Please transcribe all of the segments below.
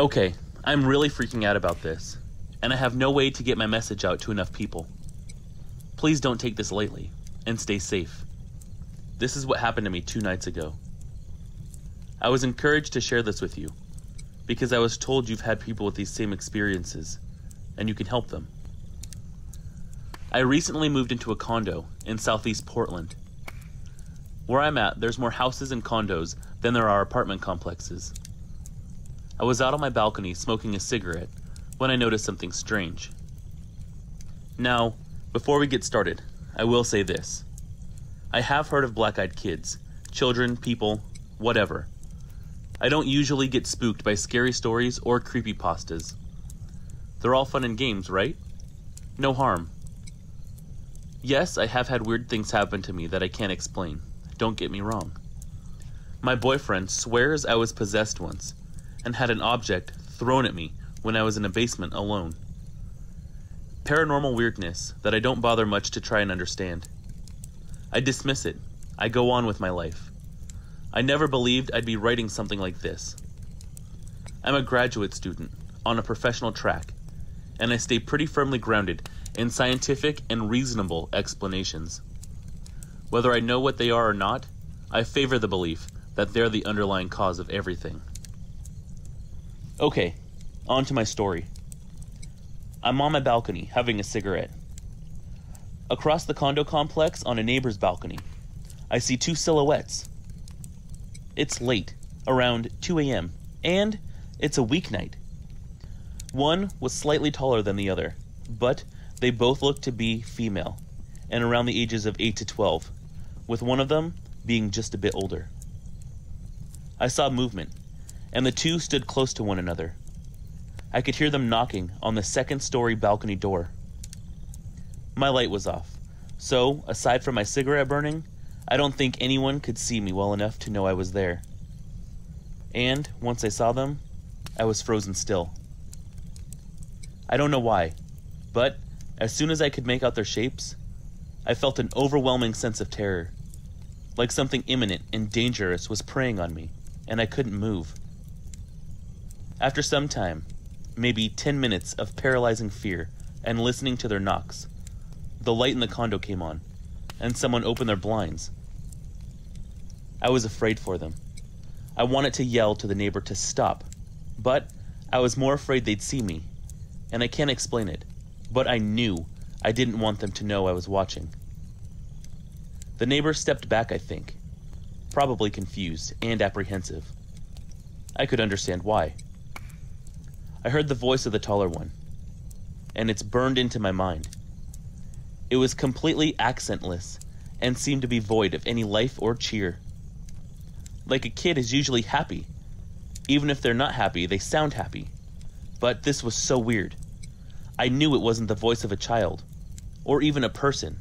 Okay, I'm really freaking out about this, and I have no way to get my message out to enough people. Please don't take this lightly, and stay safe. This is what happened to me two nights ago. I was encouraged to share this with you, because I was told you've had people with these same experiences, and you can help them. I recently moved into a condo in southeast Portland. Where I'm at, there's more houses and condos than there are apartment complexes. I was out on my balcony smoking a cigarette when I noticed something strange. Now, before we get started, I will say this. I have heard of black eyed kids, children, people, whatever. I don't usually get spooked by scary stories or creepypastas. They're all fun and games, right? No harm. Yes, I have had weird things happen to me that I can't explain. Don't get me wrong. My boyfriend swears I was possessed once and had an object thrown at me when I was in a basement alone. Paranormal weirdness that I don't bother much to try and understand. I dismiss it. I go on with my life. I never believed I'd be writing something like this. I'm a graduate student on a professional track, and I stay pretty firmly grounded in scientific and reasonable explanations. Whether I know what they are or not, I favor the belief that they're the underlying cause of everything. Okay, on to my story. I'm on my balcony having a cigarette. Across the condo complex on a neighbor's balcony, I see two silhouettes. It's late, around 2 a.m., and it's a weeknight. One was slightly taller than the other, but they both looked to be female and around the ages of 8 to 12, with one of them being just a bit older. I saw movement, and the two stood close to one another. I could hear them knocking on the second story balcony door. My light was off, so, aside from my cigarette burning, I don't think anyone could see me well enough to know I was there. And once I saw them, I was frozen still. I don't know why, but as soon as I could make out their shapes, I felt an overwhelming sense of terror, like something imminent and dangerous was preying on me, and I couldn't move. After some time, maybe 10 minutes of paralyzing fear and listening to their knocks, the light in the condo came on, and someone opened their blinds. I was afraid for them. I wanted to yell to the neighbor to stop, but I was more afraid they'd see me, and I can't explain it, but I knew I didn't want them to know I was watching. The neighbor stepped back, I think, probably confused and apprehensive. I could understand why. I heard the voice of the taller one, and it's burned into my mind. It was completely accentless and seemed to be void of any life or cheer. Like a kid is usually happy. Even if they're not happy, they sound happy. But this was so weird. I knew it wasn't the voice of a child, or even a person.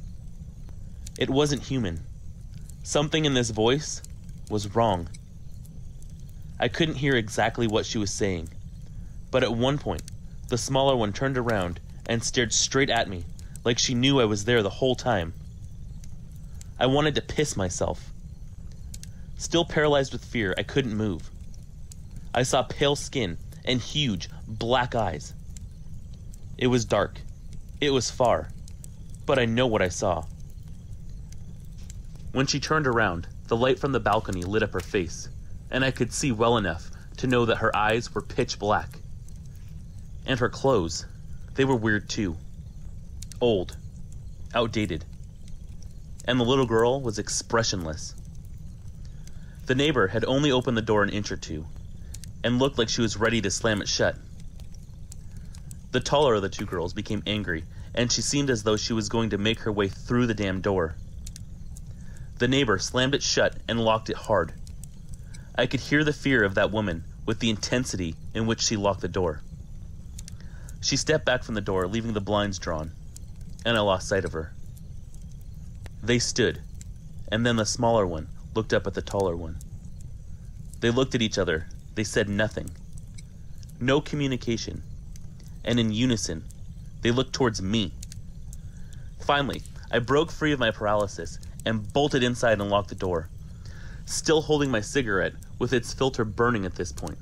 It wasn't human. Something in this voice was wrong. I couldn't hear exactly what she was saying, but at one point, the smaller one turned around and stared straight at me, like she knew I was there the whole time. I wanted to piss myself. Still paralyzed with fear, I couldn't move. I saw pale skin and huge, black eyes. It was dark. It was far. But I know what I saw. When she turned around, the light from the balcony lit up her face, and I could see well enough to know that her eyes were pitch black. And her clothes, they were weird too. Old. Outdated. And the little girl was expressionless. The neighbor had only opened the door an inch or two, and looked like she was ready to slam it shut. The taller of the two girls became angry, and she seemed as though she was going to make her way through the damn door. The neighbor slammed it shut and locked it hard. I could hear the fear of that woman with the intensity in which she locked the door. She stepped back from the door, leaving the blinds drawn, and I lost sight of her. They stood, and then the smaller one looked up at the taller one. They looked at each other. They said nothing. No communication. And in unison, they looked towards me. Finally, I broke free of my paralysis and bolted inside and locked the door, still holding my cigarette with its filter burning at this point.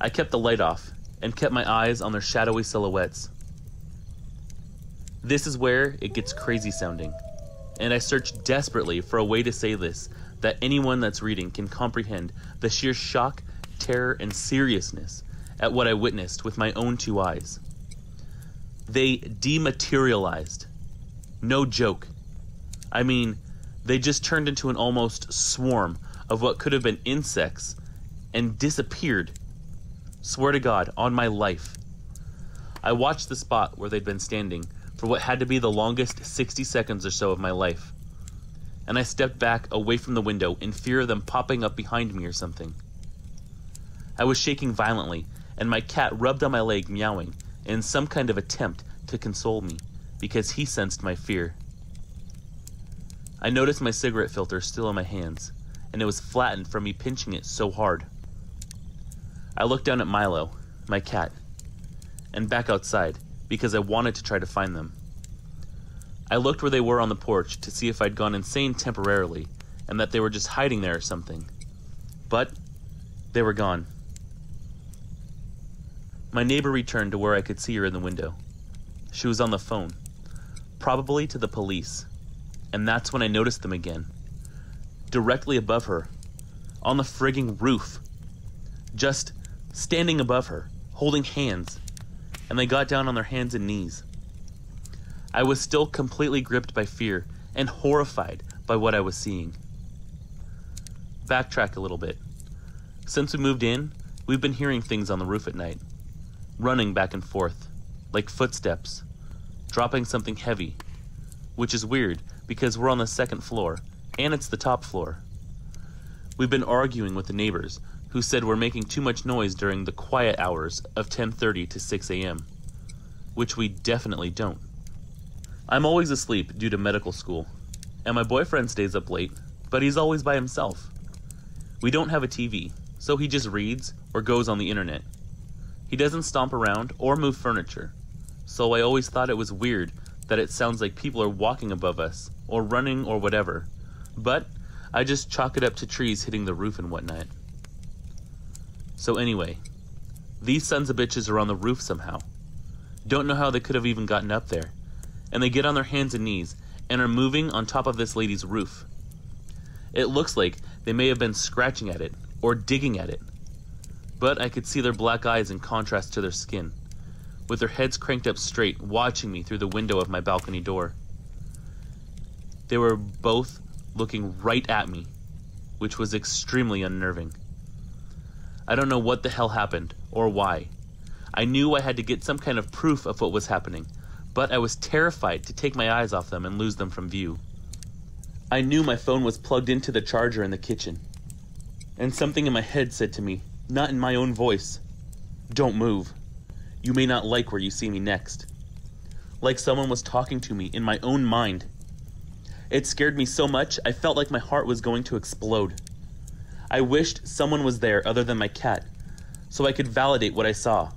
I kept the light off and kept my eyes on their shadowy silhouettes. This is where it gets crazy sounding, and I searched desperately for a way to say this that anyone that's reading can comprehend the sheer shock, terror, and seriousness at what I witnessed with my own two eyes. They dematerialized. No joke. I mean, they just turned into an almost swarm of what could have been insects and disappeared. Swear to God, on my life. I watched the spot where they'd been standing for what had to be the longest 60 seconds or so of my life. And I stepped back away from the window in fear of them popping up behind me or something. I was shaking violently, and my cat rubbed on my leg, meowing, in some kind of attempt to console me, because he sensed my fear. I noticed my cigarette filter still in my hands, and it was flattened from me pinching it so hard. I looked down at Milo, my cat, and back outside because I wanted to try to find them. I looked where they were on the porch to see if I'd gone insane temporarily and that they were just hiding there or something. But they were gone. My neighbor returned to where I could see her in the window. She was on the phone, probably to the police, and that's when I noticed them again. Directly above her, on the frigging roof. Just standing above her, holding hands, and they got down on their hands and knees. I was still completely gripped by fear and horrified by what I was seeing. Backtrack a little bit. Since we moved in, we've been hearing things on the roof at night, running back and forth, like footsteps, dropping something heavy, which is weird because we're on the second floor and it's the top floor. We've been arguing with the neighbors who said we're making too much noise during the quiet hours of 10:30 to 6 a.m., which we definitely don't. I'm always asleep due to medical school, and my boyfriend stays up late, but he's always by himself. We don't have a TV, so he just reads or goes on the internet. He doesn't stomp around or move furniture, so I always thought it was weird that it sounds like people are walking above us or running or whatever, but I just chalk it up to trees hitting the roof and whatnot. So anyway, these sons of bitches are on the roof somehow. Don't know how they could have even gotten up there. And they get on their hands and knees and are moving on top of this lady's roof. It looks like they may have been scratching at it or digging at it. But I could see their black eyes in contrast to their skin, with their heads cranked up straight, watching me through the window of my balcony door. They were both looking right at me, which was extremely unnerving. I don't know what the hell happened or why. I knew I had to get some kind of proof of what was happening, but I was terrified to take my eyes off them and lose them from view. I knew my phone was plugged into the charger in the kitchen. And something in my head said to me, not in my own voice, Don't move. You may not like where you see me next. Like someone was talking to me in my own mind. It scared me so much, I felt like my heart was going to explode. I wished someone was there other than my cat, so I could validate what I saw.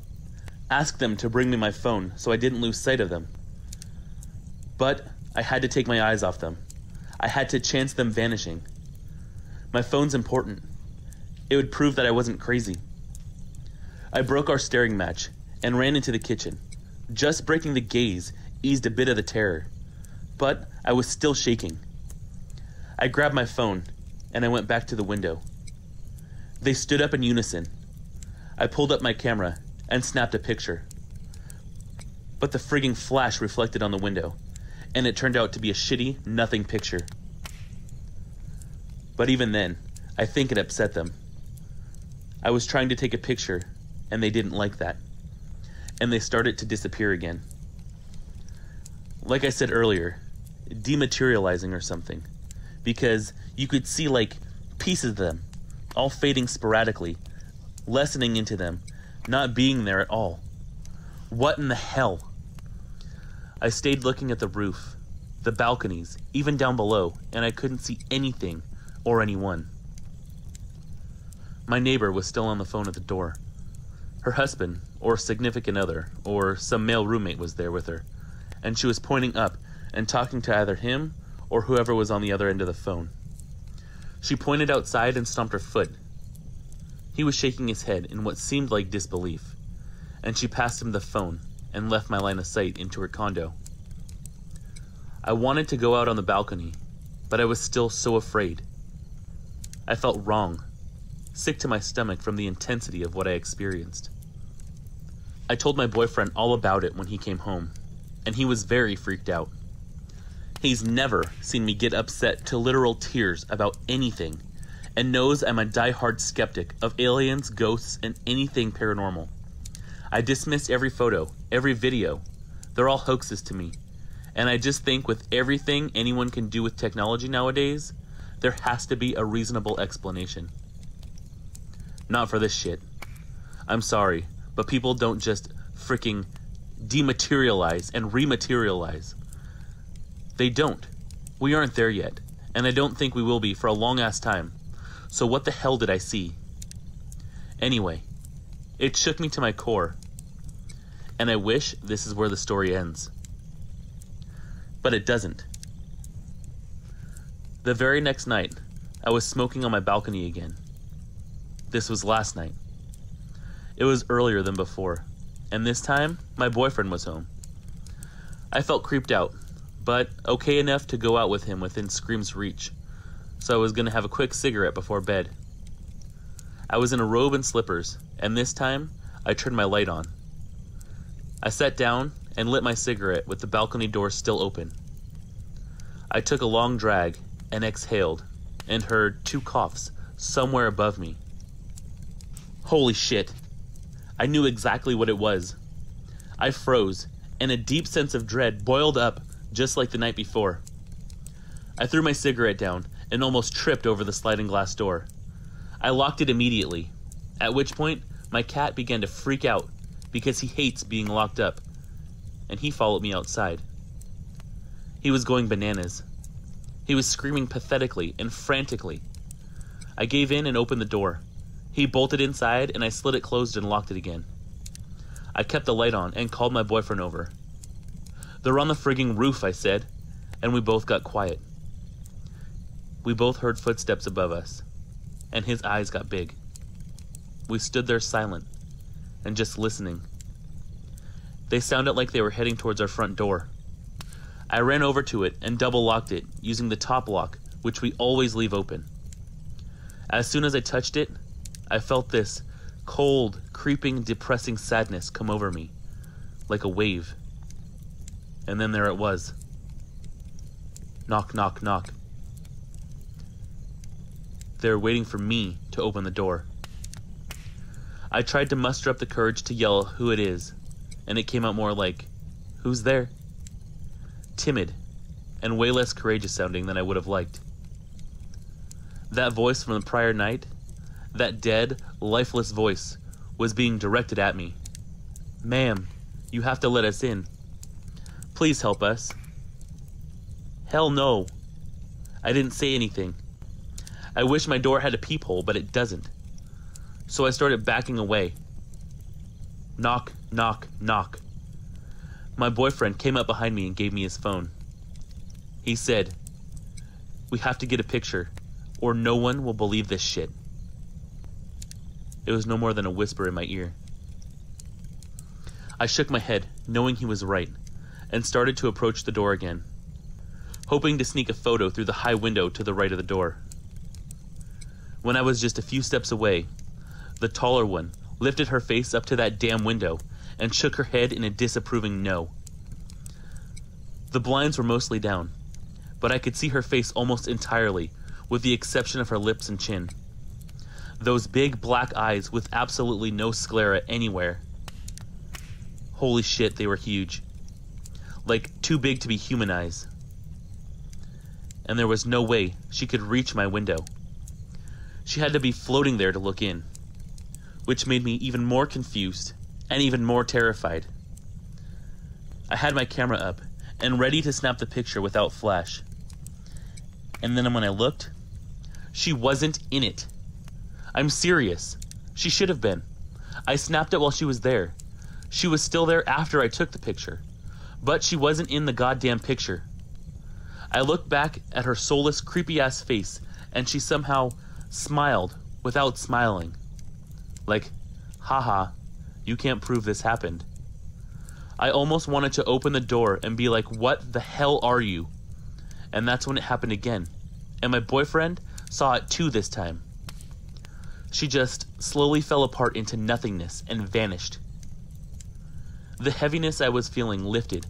Ask them to bring me my phone so I didn't lose sight of them. But I had to take my eyes off them. I had to chance them vanishing. My phone's important. It would prove that I wasn't crazy. I broke our staring match and ran into the kitchen. Just breaking the gaze eased a bit of the terror, but I was still shaking. I grabbed my phone and I went back to the window. They stood up in unison. I pulled up my camera and snapped a picture. But the frigging flash reflected on the window, and it turned out to be a shitty, nothing picture. But even then, I think it upset them. I was trying to take a picture, and they didn't like that. And they started to disappear again. Like I said earlier, dematerializing or something. Because you could see, like, pieces of them all fading sporadically, lessening into them, not being there at all. What in the hell? I stayed looking at the roof, the balconies, even down below, and I couldn't see anything or anyone. My neighbor was still on the phone at the door. Her husband, or significant other, or some male roommate was there with her, and she was pointing up and talking to either him or whoever was on the other end of the phone. She pointed outside and stomped her foot. He was shaking his head in what seemed like disbelief, and she passed him the phone and left my line of sight into her condo. I wanted to go out on the balcony, but I was still so afraid. I felt wrong, sick to my stomach from the intensity of what I experienced. I told my boyfriend all about it when he came home, and he was very freaked out. He's never seen me get upset to literal tears about anything, and knows I'm a die-hard skeptic of aliens, ghosts, and anything paranormal. I dismiss every photo, every video. They're all hoaxes to me. And I just think with everything anyone can do with technology nowadays, there has to be a reasonable explanation. Not for this shit. I'm sorry, but people don't just freaking dematerialize and rematerialize. They don't. We aren't there yet, and I don't think we will be for a long ass time. So what the hell did I see? Anyway, it shook me to my core, and I wish this is where the story ends. But it doesn't. The very next night, I was smoking on my balcony again. This was last night. It was earlier than before, and this time, my boyfriend was home. I felt creeped out, but okay enough to go out with him within scream's reach, so I was gonna have a quick cigarette before bed. I was in a robe and slippers, and this time, I turned my light on. I sat down and lit my cigarette with the balcony door still open. I took a long drag and exhaled and heard two coughs somewhere above me. Holy shit. I knew exactly what it was. I froze, and a deep sense of dread boiled up just like the night before. I threw my cigarette down and almost tripped over the sliding glass door. I locked it immediately, at which point my cat began to freak out because he hates being locked up, and he followed me outside. He was going bananas. He was screaming pathetically and frantically. I gave in and opened the door. He bolted inside, and I slid it closed and locked it again. I kept the light on and called my boyfriend over. They're on the frigging roof, I said, and we both got quiet. We both heard footsteps above us, and his eyes got big. We stood there silent, and just listening. They sounded like they were heading towards our front door. I ran over to it and double locked it using the top lock, which we always leave open. As soon as I touched it, I felt this cold, creeping, depressing sadness come over me, like a wave. And then there it was. Knock, knock, knock. They're waiting for me to open the door. I tried to muster up the courage to yell who it is, and it came out more like, Who's there? Timid, and way less courageous sounding than I would have liked. That voice from the prior night, that dead, lifeless voice, was being directed at me. Ma'am, you have to let us in. Please help us. Hell no. I didn't say anything. I wish my door had a peephole, but it doesn't so I started backing away. Knock, knock, knock. My boyfriend came up behind me and gave me his phone. He said, We have to get a picture, or no one will believe this shit. It was no more than a whisper in my ear. I shook my head, knowing he was right, and started to approach the door again, hoping to sneak a photo through the high window to the right of the door. When I was just a few steps away, the taller one, lifted her face up to that damn window and shook her head in a disapproving no. The blinds were mostly down, but I could see her face almost entirely, with the exception of her lips and chin. Those big black eyes with absolutely no sclera anywhere. Holy shit, they were huge. Like, too big to be human eyes. And there was no way she could reach my window. She had to be floating there to look in which made me even more confused and even more terrified. I had my camera up and ready to snap the picture without flash. And then when I looked, she wasn't in it. I'm serious. She should have been. I snapped it while she was there. She was still there after I took the picture. But she wasn't in the goddamn picture. I looked back at her soulless, creepy ass face, and she somehow smiled without smiling. Like, haha, you can't prove this happened. I almost wanted to open the door and be like, what the hell are you? And that's when it happened again. And my boyfriend saw it too this time. She just slowly fell apart into nothingness and vanished. The heaviness I was feeling lifted,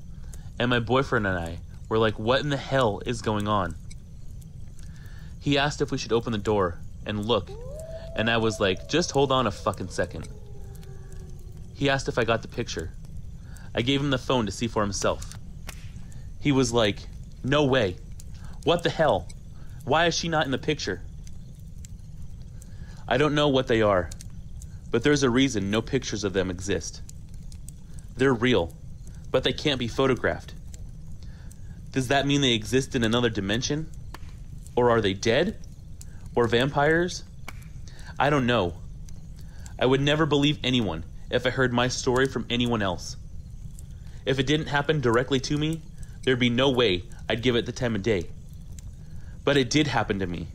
and my boyfriend and I were like, What in the hell is going on? He asked if we should open the door and look, and I was like, Just hold on a fucking second. He asked if I got the picture. I gave him the phone to see for himself. He was like, No way. What the hell? Why is she not in the picture? I don't know what they are, but there's a reason no pictures of them exist. They're real, but they can't be photographed. Does that mean they exist in another dimension? Or are they dead? Or vampires? I don't know. I would never believe anyone if I heard my story from anyone else. If it didn't happen directly to me, there'd be no way I'd give it the time of day. But it did happen to me,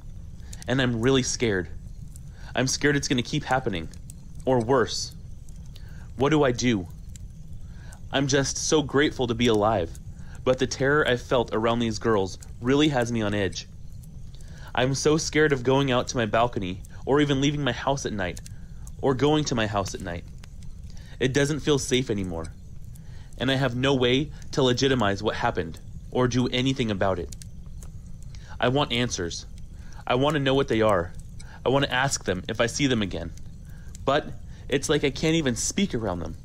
and I'm really scared. I'm scared it's going to keep happening. Or worse. What do I do? I'm just so grateful to be alive, but the terror I've felt around these girls really has me on edge. I'm so scared of going out to my balcony, or even leaving my house at night, or going to my house at night. It doesn't feel safe anymore, and I have no way to legitimize what happened, or do anything about it. I want answers. I want to know what they are. I want to ask them if I see them again. But it's like I can't even speak around them.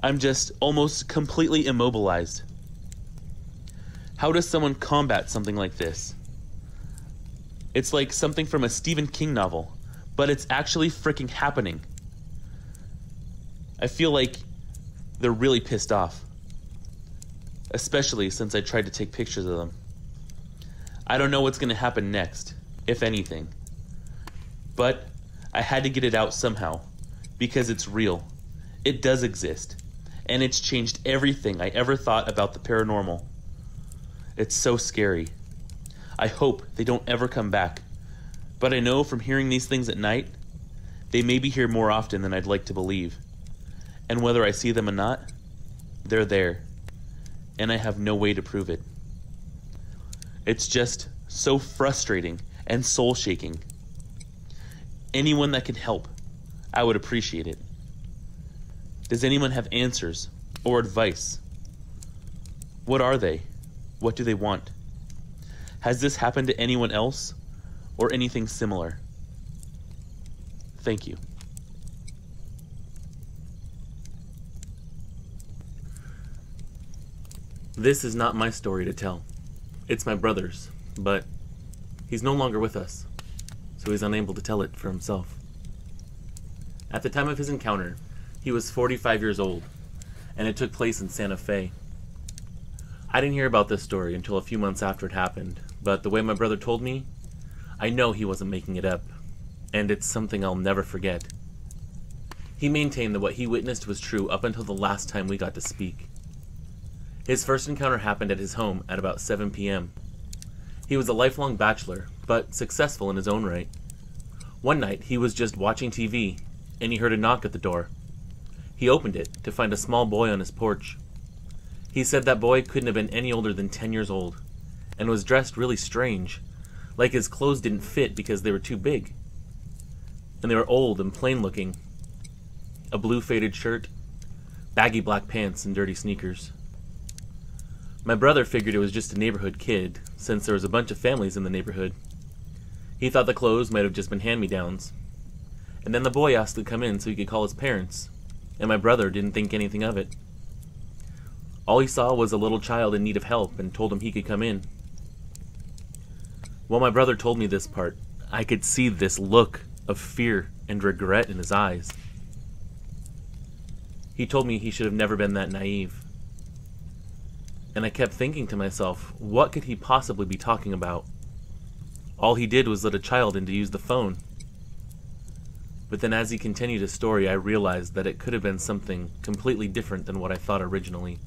I'm just almost completely immobilized. How does someone combat something like this? It's like something from a Stephen King novel, but it's actually freaking happening. I feel like they're really pissed off. Especially since I tried to take pictures of them. I don't know what's going to happen next, if anything. But I had to get it out somehow, because it's real. It does exist and it's changed everything I ever thought about the paranormal. It's so scary. I hope they don't ever come back. But I know from hearing these things at night, they may be here more often than I'd like to believe. And whether I see them or not, they're there. And I have no way to prove it. It's just so frustrating and soul shaking. Anyone that can help, I would appreciate it. Does anyone have answers or advice? What are they? What do they want? Has this happened to anyone else or anything similar? Thank you. This is not my story to tell. It's my brother's, but he's no longer with us, so he's unable to tell it for himself. At the time of his encounter, he was 45 years old, and it took place in Santa Fe. I didn't hear about this story until a few months after it happened, but the way my brother told me, I know he wasn't making it up, and it's something I'll never forget. He maintained that what he witnessed was true up until the last time we got to speak. His first encounter happened at his home at about 7 p.m. He was a lifelong bachelor, but successful in his own right. One night, he was just watching TV, and he heard a knock at the door. He opened it to find a small boy on his porch. He said that boy couldn't have been any older than 10 years old, and was dressed really strange, like his clothes didn't fit because they were too big. And they were old and plain looking. A blue faded shirt, baggy black pants, and dirty sneakers. My brother figured it was just a neighborhood kid, since there was a bunch of families in the neighborhood. He thought the clothes might have just been hand me downs. And then the boy asked to come in so he could call his parents, and my brother didn't think anything of it. All he saw was a little child in need of help and told him he could come in. While my brother told me this part, I could see this look of fear and regret in his eyes. He told me he should have never been that naive. And I kept thinking to myself, what could he possibly be talking about? All he did was let a child in to use the phone. But then as he continued his story, I realized that it could have been something completely different than what I thought originally.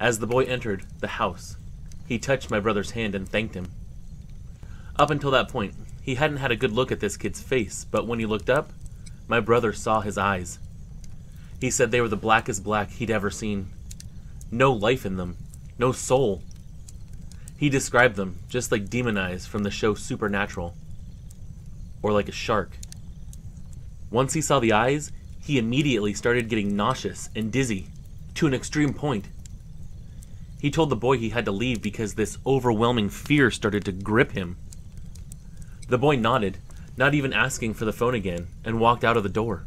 As the boy entered the house, he touched my brother's hand and thanked him. Up until that point, he hadn't had a good look at this kid's face, but when he looked up, my brother saw his eyes. He said they were the blackest black he'd ever seen. No life in them, no soul. He described them just like demon eyes from the show Supernatural, or like a shark. Once he saw the eyes, he immediately started getting nauseous and dizzy, to an extreme point. He told the boy he had to leave because this overwhelming fear started to grip him. The boy nodded, not even asking for the phone again, and walked out of the door.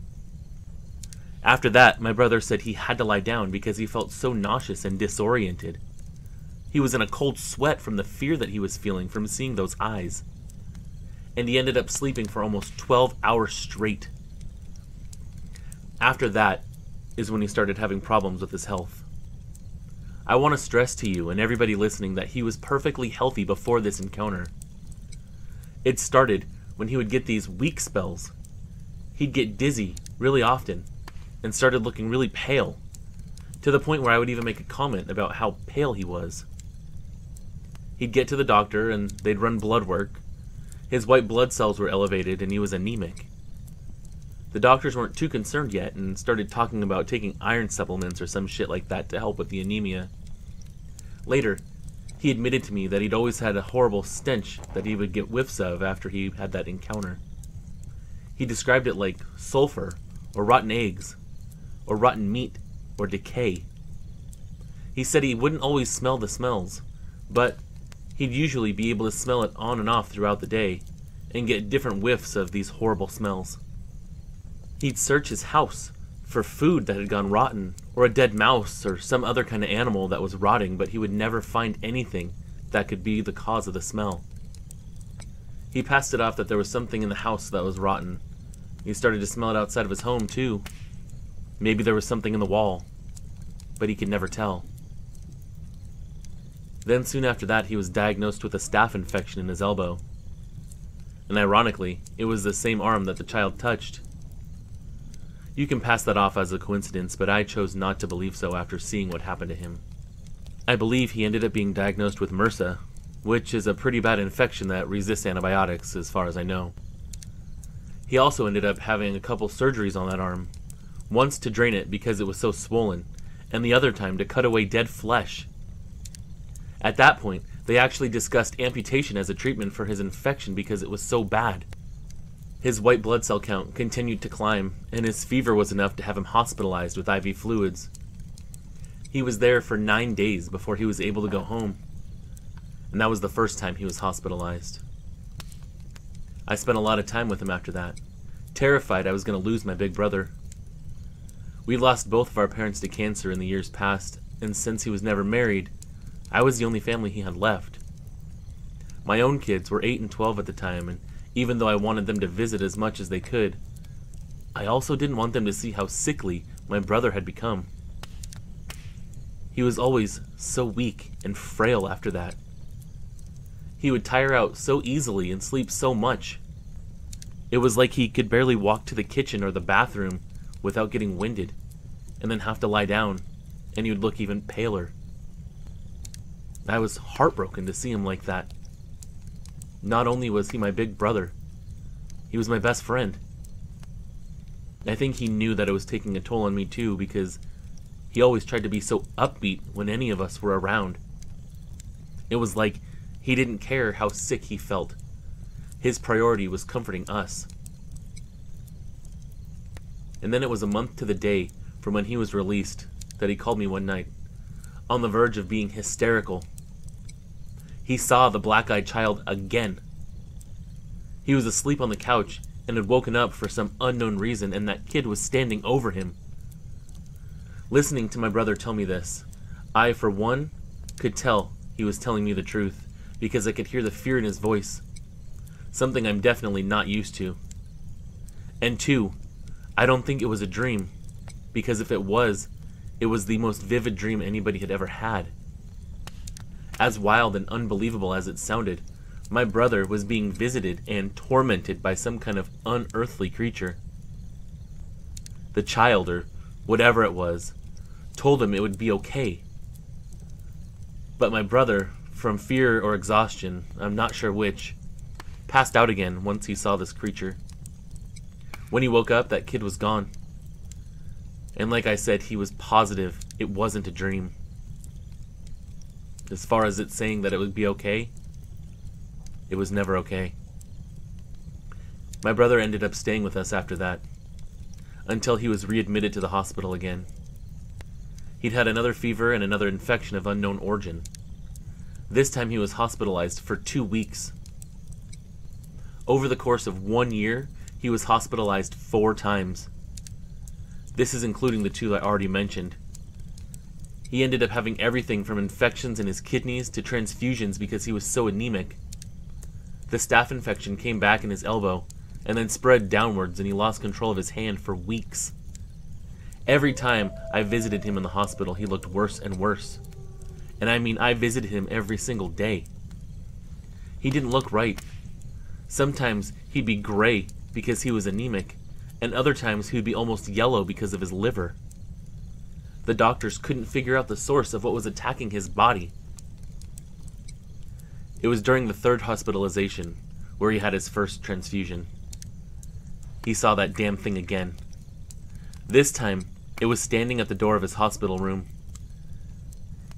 After that, my brother said he had to lie down because he felt so nauseous and disoriented. He was in a cold sweat from the fear that he was feeling from seeing those eyes. And he ended up sleeping for almost 12 hours straight. After that is when he started having problems with his health. I want to stress to you and everybody listening that he was perfectly healthy before this encounter. It started when he would get these weak spells. He'd get dizzy really often and started looking really pale, to the point where I would even make a comment about how pale he was. He'd get to the doctor and they'd run blood work. His white blood cells were elevated and he was anemic. The doctors weren't too concerned yet and started talking about taking iron supplements or some shit like that to help with the anemia. Later, he admitted to me that he'd always had a horrible stench that he would get whiffs of after he had that encounter. He described it like sulfur or rotten eggs or rotten meat, or decay. He said he wouldn't always smell the smells, but he'd usually be able to smell it on and off throughout the day, and get different whiffs of these horrible smells. He'd search his house for food that had gone rotten, or a dead mouse, or some other kind of animal that was rotting, but he would never find anything that could be the cause of the smell. He passed it off that there was something in the house that was rotten. He started to smell it outside of his home, too, Maybe there was something in the wall, but he could never tell. Then, soon after that, he was diagnosed with a staph infection in his elbow. And ironically, it was the same arm that the child touched. You can pass that off as a coincidence, but I chose not to believe so after seeing what happened to him. I believe he ended up being diagnosed with MRSA, which is a pretty bad infection that resists antibiotics, as far as I know. He also ended up having a couple surgeries on that arm, once to drain it because it was so swollen, and the other time to cut away dead flesh. At that point, they actually discussed amputation as a treatment for his infection because it was so bad. His white blood cell count continued to climb, and his fever was enough to have him hospitalized with IV fluids. He was there for nine days before he was able to go home, and that was the first time he was hospitalized. I spent a lot of time with him after that, terrified I was going to lose my big brother. We lost both of our parents to cancer in the years past, and since he was never married, I was the only family he had left. My own kids were 8 and 12 at the time, and even though I wanted them to visit as much as they could, I also didn't want them to see how sickly my brother had become. He was always so weak and frail after that. He would tire out so easily and sleep so much. It was like he could barely walk to the kitchen or the bathroom without getting winded, and then have to lie down, and he would look even paler. I was heartbroken to see him like that. Not only was he my big brother, he was my best friend. I think he knew that it was taking a toll on me too because he always tried to be so upbeat when any of us were around. It was like he didn't care how sick he felt. His priority was comforting us and then it was a month to the day from when he was released that he called me one night, on the verge of being hysterical. He saw the black eyed child again. He was asleep on the couch and had woken up for some unknown reason, and that kid was standing over him. Listening to my brother tell me this, I, for one, could tell he was telling me the truth because I could hear the fear in his voice, something I'm definitely not used to. And two, I don't think it was a dream, because if it was, it was the most vivid dream anybody had ever had. As wild and unbelievable as it sounded, my brother was being visited and tormented by some kind of unearthly creature. The child, or whatever it was, told him it would be okay. But my brother, from fear or exhaustion, I'm not sure which, passed out again once he saw this creature. When he woke up, that kid was gone. And like I said, he was positive it wasn't a dream. As far as it saying that it would be okay, it was never okay. My brother ended up staying with us after that, until he was readmitted to the hospital again. He'd had another fever and another infection of unknown origin. This time he was hospitalized for two weeks. Over the course of one year, he was hospitalized four times. This is including the two I already mentioned. He ended up having everything from infections in his kidneys to transfusions because he was so anemic. The staph infection came back in his elbow and then spread downwards, and he lost control of his hand for weeks. Every time I visited him in the hospital, he looked worse and worse. And I mean, I visited him every single day. He didn't look right. Sometimes he'd be gray because he was anemic, and other times he would be almost yellow because of his liver. The doctors couldn't figure out the source of what was attacking his body. It was during the third hospitalization where he had his first transfusion. He saw that damn thing again. This time, it was standing at the door of his hospital room.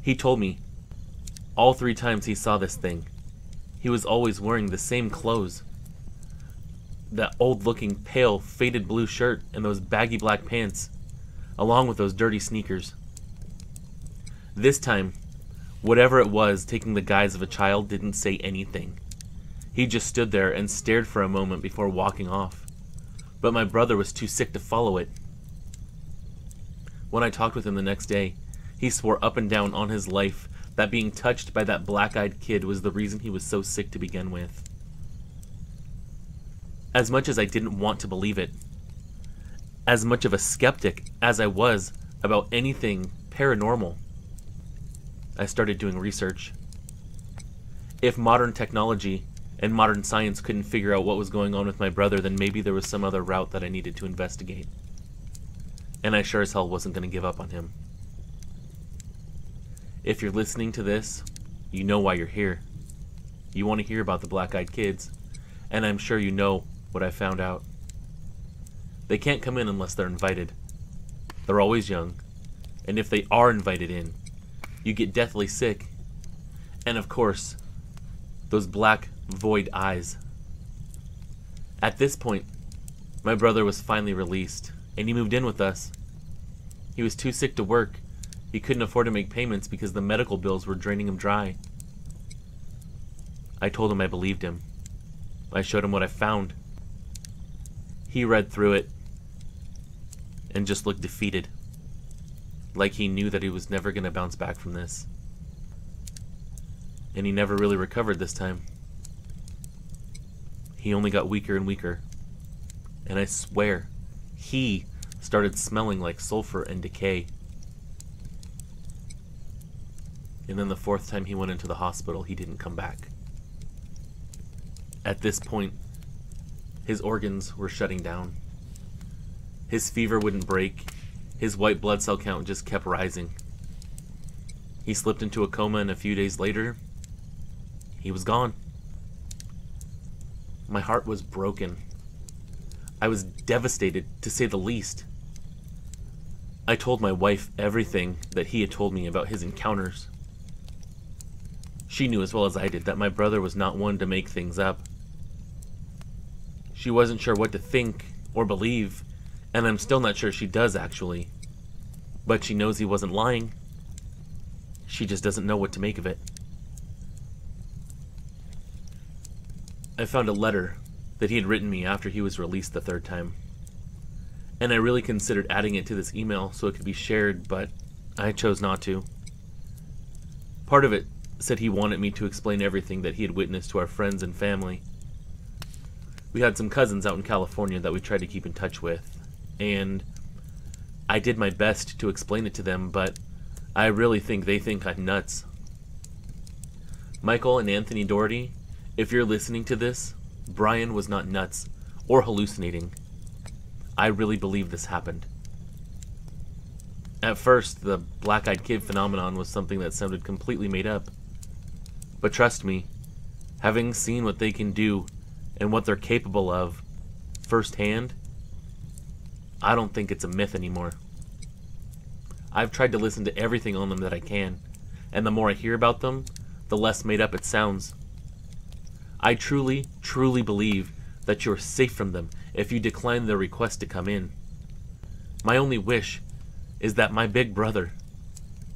He told me all three times he saw this thing, he was always wearing the same clothes. That old looking, pale, faded blue shirt and those baggy black pants, along with those dirty sneakers. This time, Whatever it was, taking the guise of a child didn't say anything. He just stood there and stared for a moment before walking off. But my brother was too sick to follow it. When I talked with him the next day, he swore up and down on his life that being touched by that black eyed kid was the reason he was so sick to begin with. As much as I didn't want to believe it, as much of a skeptic as I was about anything paranormal, I started doing research. If modern technology and modern science couldn't figure out what was going on with my brother, then maybe there was some other route that I needed to investigate. And I sure as hell wasn't going to give up on him. If you're listening to this, you know why you're here. You want to hear about the black eyed kids, and I'm sure you know what I found out. They can't come in unless they're invited. They're always young, and if they are invited in, you get deathly sick. And of course, those black, void eyes. At this point, my brother was finally released, and he moved in with us. He was too sick to work. He couldn't afford to make payments because the medical bills were draining him dry. I told him I believed him. I showed him what I found. He read through it and just looked defeated like he knew that he was never going to bounce back from this. And he never really recovered this time. He only got weaker and weaker. And I swear, he started smelling like sulfur and decay. And then the fourth time he went into the hospital, he didn't come back. At this point, his organs were shutting down. His fever wouldn't break, his white blood cell count just kept rising. He slipped into a coma, and a few days later, he was gone. My heart was broken. I was devastated, to say the least. I told my wife everything that he had told me about his encounters. She knew as well as I did that my brother was not one to make things up. She wasn't sure what to think or believe and I'm still not sure she does, actually. But she knows he wasn't lying. She just doesn't know what to make of it. I found a letter that he had written me after he was released the third time. And I really considered adding it to this email so it could be shared, but I chose not to. Part of it said he wanted me to explain everything that he had witnessed to our friends and family. We had some cousins out in California that we tried to keep in touch with, and I did my best to explain it to them, but I really think they think I'm nuts. Michael and Anthony Doherty, if you're listening to this, Brian was not nuts or hallucinating. I really believe this happened. At first, the black eyed kid phenomenon was something that sounded completely made up. But trust me, having seen what they can do and what they're capable of firsthand, I don't think it's a myth anymore. I've tried to listen to everything on them that I can, and the more I hear about them, the less made up it sounds. I truly, truly believe that you're safe from them if you decline their request to come in. My only wish is that my big brother,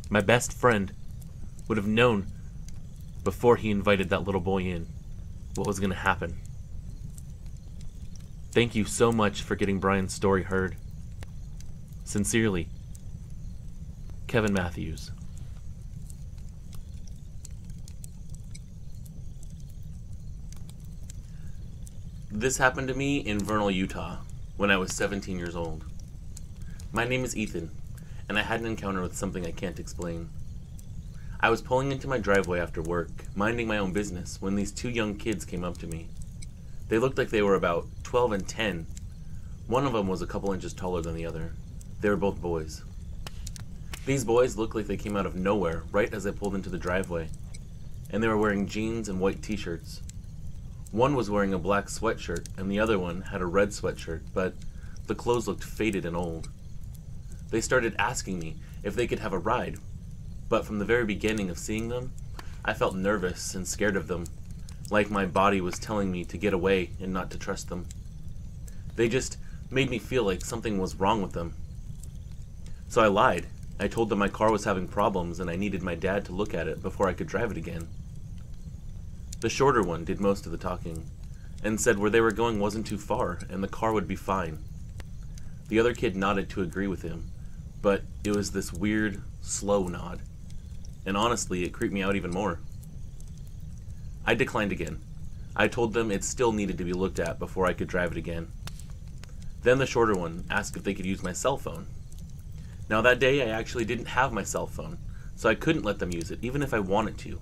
my best friend, would have known before he invited that little boy in what was going to happen. Thank you so much for getting Brian's story heard. Sincerely, Kevin Matthews. This happened to me in Vernal, Utah, when I was 17 years old. My name is Ethan, and I had an encounter with something I can't explain. I was pulling into my driveway after work, minding my own business, when these two young kids came up to me. They looked like they were about 12 and 10. One of them was a couple inches taller than the other. They were both boys. These boys looked like they came out of nowhere right as I pulled into the driveway, and they were wearing jeans and white t shirts. One was wearing a black sweatshirt, and the other one had a red sweatshirt, but the clothes looked faded and old. They started asking me if they could have a ride, but from the very beginning of seeing them, I felt nervous and scared of them, like my body was telling me to get away and not to trust them. They just made me feel like something was wrong with them. So I lied. I told them my car was having problems and I needed my dad to look at it before I could drive it again. The shorter one did most of the talking, and said where they were going wasn't too far and the car would be fine. The other kid nodded to agree with him, but it was this weird, slow nod, and honestly, it creeped me out even more. I declined again. I told them it still needed to be looked at before I could drive it again. Then the shorter one asked if they could use my cell phone. Now, that day I actually didn't have my cell phone, so I couldn't let them use it, even if I wanted to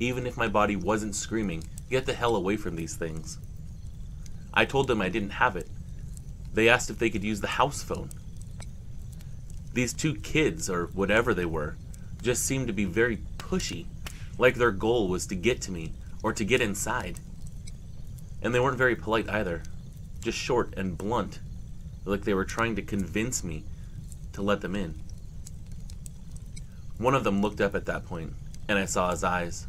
even if my body wasn't screaming, get the hell away from these things. I told them I didn't have it. They asked if they could use the house phone. These two kids, or whatever they were, just seemed to be very pushy, like their goal was to get to me or to get inside. And they weren't very polite either, just short and blunt, like they were trying to convince me to let them in. One of them looked up at that point, and I saw his eyes.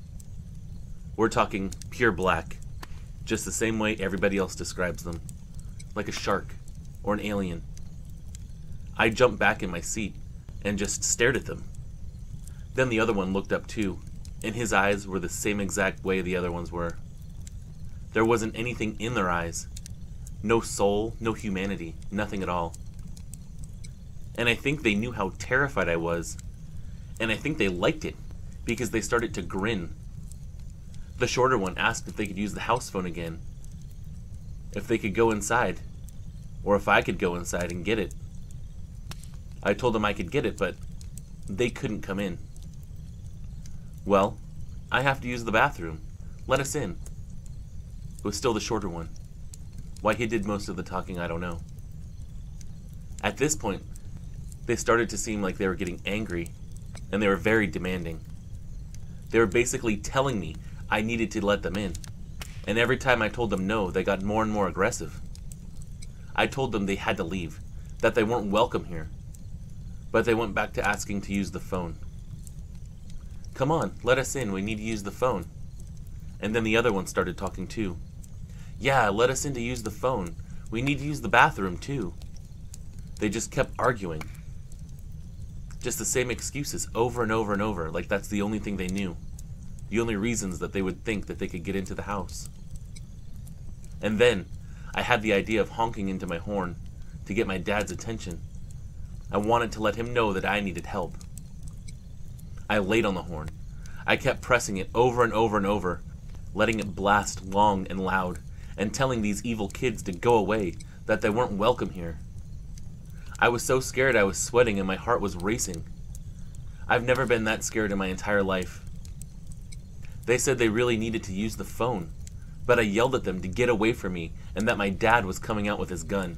We're talking pure black, just the same way everybody else describes them, like a shark or an alien. I jumped back in my seat and just stared at them. Then the other one looked up too, and his eyes were the same exact way the other ones were. There wasn't anything in their eyes. No soul, no humanity, nothing at all. And I think they knew how terrified I was. And I think they liked it because they started to grin the shorter one asked if they could use the house phone again. If they could go inside. Or if I could go inside and get it. I told them I could get it, but they couldn't come in. Well, I have to use the bathroom. Let us in. It was still the shorter one. Why he did most of the talking, I don't know. At this point, they started to seem like they were getting angry, and they were very demanding. They were basically telling me I needed to let them in. And every time I told them no, they got more and more aggressive. I told them they had to leave, that they weren't welcome here. But they went back to asking to use the phone. Come on, let us in, we need to use the phone. And then the other one started talking too. Yeah, let us in to use the phone. We need to use the bathroom too. They just kept arguing. Just the same excuses over and over and over, like that's the only thing they knew the only reasons that they would think that they could get into the house. And then, I had the idea of honking into my horn to get my dad's attention. I wanted to let him know that I needed help. I laid on the horn. I kept pressing it over and over and over, letting it blast long and loud, and telling these evil kids to go away, that they weren't welcome here. I was so scared I was sweating and my heart was racing. I've never been that scared in my entire life. They said they really needed to use the phone, but I yelled at them to get away from me and that my dad was coming out with his gun.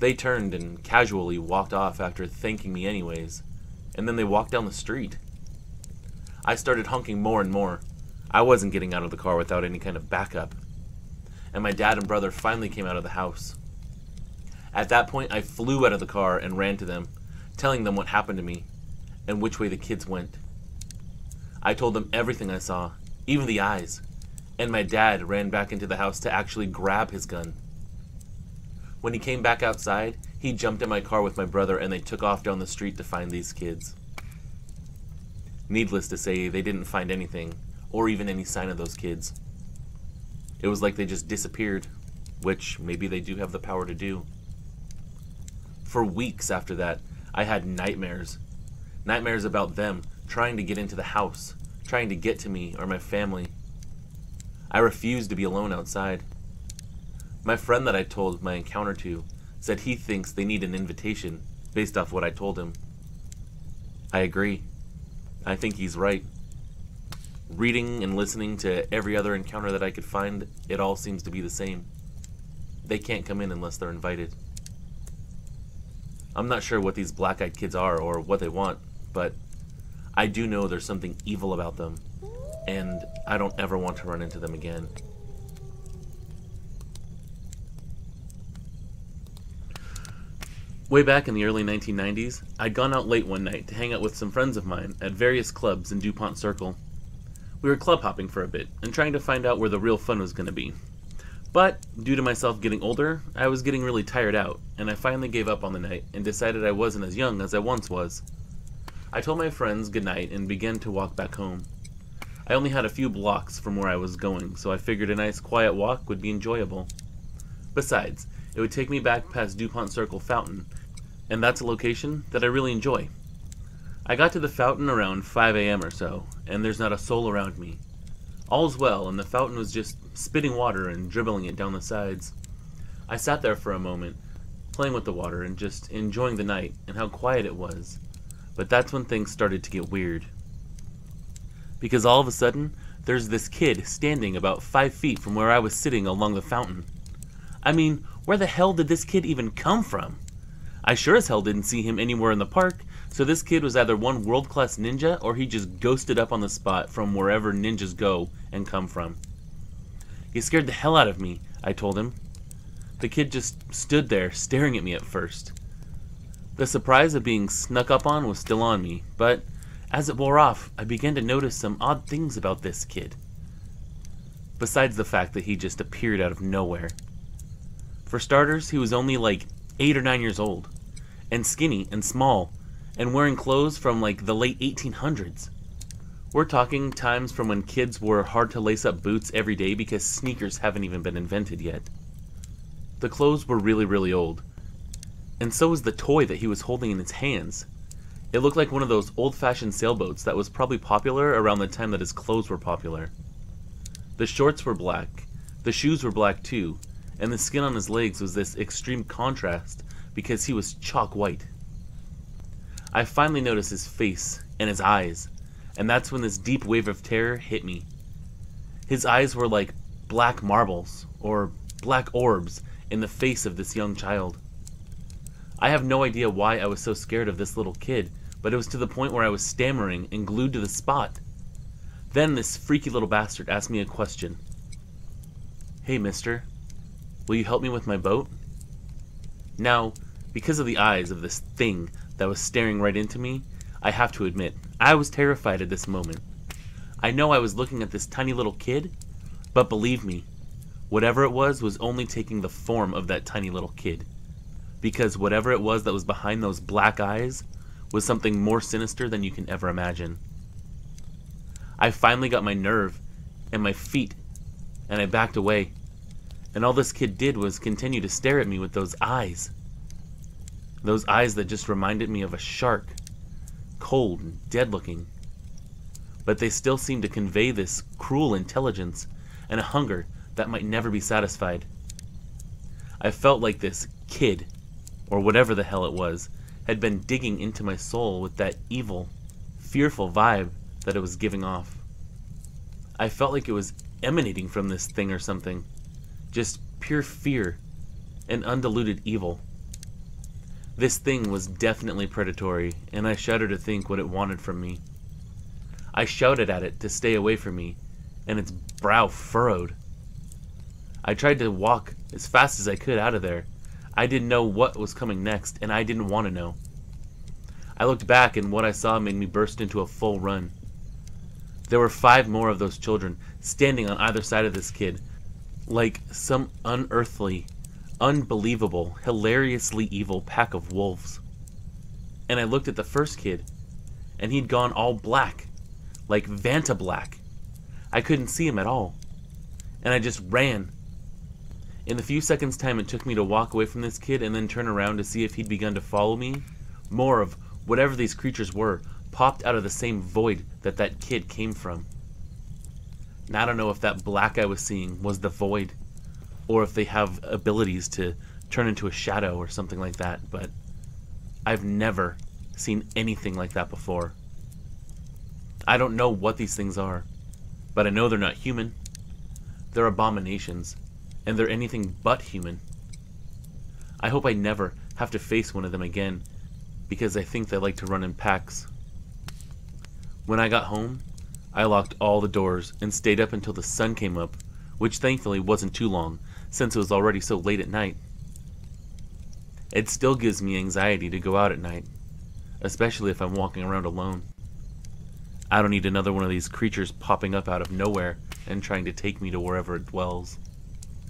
They turned and casually walked off after thanking me anyways, and then they walked down the street. I started honking more and more. I wasn't getting out of the car without any kind of backup. And my dad and brother finally came out of the house. At that point, I flew out of the car and ran to them, telling them what happened to me and which way the kids went. I told them everything I saw, even the eyes, and my dad ran back into the house to actually grab his gun. When he came back outside, he jumped in my car with my brother and they took off down the street to find these kids. Needless to say, they didn't find anything, or even any sign of those kids. It was like they just disappeared, which maybe they do have the power to do. For weeks after that, I had nightmares. Nightmares about them trying to get into the house, trying to get to me or my family. I refused to be alone outside. My friend that I told my encounter to said he thinks they need an invitation based off what I told him. I agree. I think he's right. Reading and listening to every other encounter that I could find, it all seems to be the same. They can't come in unless they're invited. I'm not sure what these black eyed kids are or what they want, but I do know there's something evil about them, and I don't ever want to run into them again. Way back in the early 1990s, I'd gone out late one night to hang out with some friends of mine at various clubs in DuPont Circle. We were club hopping for a bit and trying to find out where the real fun was going to be. But, due to myself getting older, I was getting really tired out, and I finally gave up on the night and decided I wasn't as young as I once was. I told my friends goodnight and began to walk back home. I only had a few blocks from where I was going, so I figured a nice quiet walk would be enjoyable. Besides, it would take me back past DuPont Circle Fountain, and that's a location that I really enjoy. I got to the fountain around 5 a.m. or so, and there's not a soul around me. All's well, and the fountain was just spitting water and dribbling it down the sides. I sat there for a moment, playing with the water and just enjoying the night and how quiet it was. But that's when things started to get weird. Because all of a sudden, there's this kid standing about five feet from where I was sitting along the fountain. I mean, where the hell did this kid even come from? I sure as hell didn't see him anywhere in the park, so this kid was either one world class ninja or he just ghosted up on the spot from wherever ninjas go and come from. He scared the hell out of me, I told him. The kid just stood there, staring at me at first. The surprise of being snuck up on was still on me, but as it wore off, I began to notice some odd things about this kid. Besides the fact that he just appeared out of nowhere. For starters, he was only like eight or nine years old, and skinny and small, and wearing clothes from like the late 1800s. We're talking times from when kids wore hard to lace up boots every day because sneakers haven't even been invented yet. The clothes were really, really old. And so was the toy that he was holding in his hands. It looked like one of those old fashioned sailboats that was probably popular around the time that his clothes were popular. The shorts were black, the shoes were black too, and the skin on his legs was this extreme contrast because he was chalk white. I finally noticed his face and his eyes, and that's when this deep wave of terror hit me. His eyes were like black marbles, or black orbs, in the face of this young child. I have no idea why I was so scared of this little kid, but it was to the point where I was stammering and glued to the spot. Then this freaky little bastard asked me a question. Hey, mister, Will you help me with my boat? Now, because of the eyes of this thing that was staring right into me, I have to admit, I was terrified at this moment. I know I was looking at this tiny little kid, but believe me, whatever it was was only taking the form of that tiny little kid. Because whatever it was that was behind those black eyes was something more sinister than you can ever imagine. I finally got my nerve and my feet, and I backed away and all this kid did was continue to stare at me with those eyes. Those eyes that just reminded me of a shark, cold and dead looking. But they still seemed to convey this cruel intelligence and a hunger that might never be satisfied. I felt like this kid, or whatever the hell it was, had been digging into my soul with that evil, fearful vibe that it was giving off. I felt like it was emanating from this thing or something. Just pure fear and undiluted evil. This thing was definitely predatory, and I shudder to think what it wanted from me. I shouted at it to stay away from me, and its brow furrowed. I tried to walk as fast as I could out of there. I didn't know what was coming next, and I didn't want to know. I looked back, and what I saw made me burst into a full run. There were five more of those children standing on either side of this kid, like some unearthly, unbelievable, hilariously evil pack of wolves. And I looked at the first kid, and he'd gone all black, like Vanta black. I couldn't see him at all. And I just ran. In the few seconds' time it took me to walk away from this kid and then turn around to see if he'd begun to follow me, more of whatever these creatures were popped out of the same void that that kid came from. And I don't know if that black I was seeing was the void, or if they have abilities to turn into a shadow or something like that, but I've never seen anything like that before. I don't know what these things are, but I know they're not human. They're abominations, and they're anything but human. I hope I never have to face one of them again, because I think they like to run in packs. When I got home, I locked all the doors and stayed up until the sun came up, which thankfully wasn't too long, since it was already so late at night. It still gives me anxiety to go out at night, especially if I'm walking around alone. I don't need another one of these creatures popping up out of nowhere and trying to take me to wherever it dwells.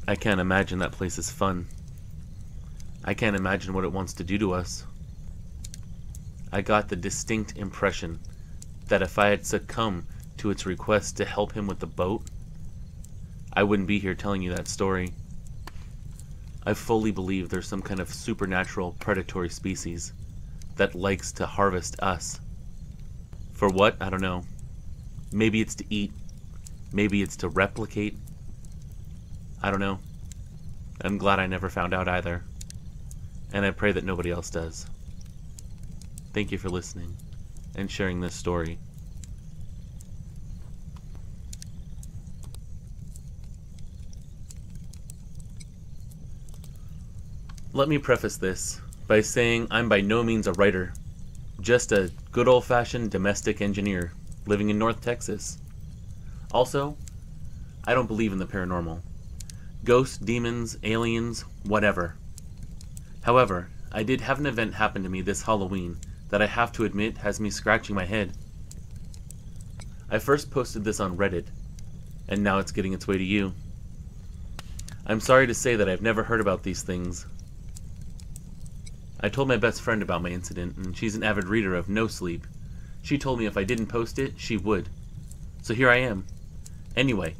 I can't imagine that place is fun. I can't imagine what it wants to do to us. I got the distinct impression that if I had succumbed to its request to help him with the boat, I wouldn't be here telling you that story. I fully believe there's some kind of supernatural predatory species that likes to harvest us for what? I don't know. Maybe it's to eat. Maybe it's to replicate. I don't know. I'm glad I never found out either. And I pray that nobody else does. Thank you for listening and sharing this story. Let me preface this by saying I'm by no means a writer just a good old fashioned domestic engineer living in North Texas. Also, I don't believe in the paranormal. Ghosts, demons, aliens, whatever. However, I did have an event happen to me this Halloween that I have to admit has me scratching my head. I first posted this on Reddit, and now it's getting its way to you. I'm sorry to say that I've never heard about these things, I told my best friend about my incident, and she's an avid reader of No Sleep. She told me if I didn't post it, she would. So here I am. Anyway,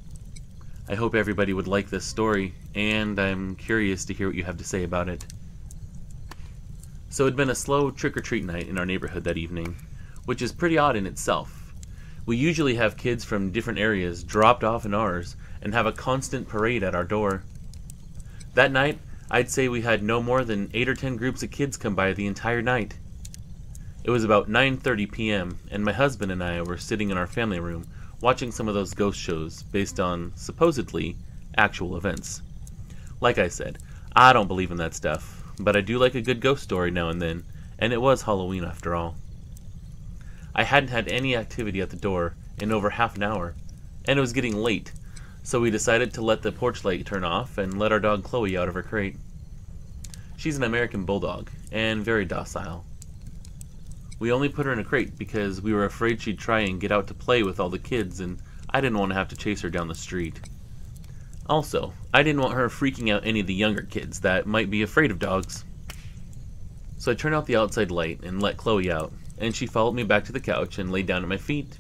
I hope everybody would like this story, and I'm curious to hear what you have to say about it. So it'd been a slow trick-or-treat night in our neighborhood that evening, which is pretty odd in itself. We usually have kids from different areas dropped off in ours and have a constant parade at our door. That night, I'd say we had no more than 8 or 10 groups of kids come by the entire night. It was about 9:30 p.m. and my husband and I were sitting in our family room watching some of those ghost shows based on supposedly actual events. Like I said, I don't believe in that stuff, but I do like a good ghost story now and then, and it was Halloween after all. I hadn't had any activity at the door in over half an hour, and it was getting late, so we decided to let the porch light turn off and let our dog Chloe out of her crate. She's an American Bulldog, and very docile. We only put her in a crate because we were afraid she'd try and get out to play with all the kids, and I didn't want to have to chase her down the street. Also, I didn't want her freaking out any of the younger kids that might be afraid of dogs. So I turned out the outside light and let Chloe out, and she followed me back to the couch and laid down at my feet.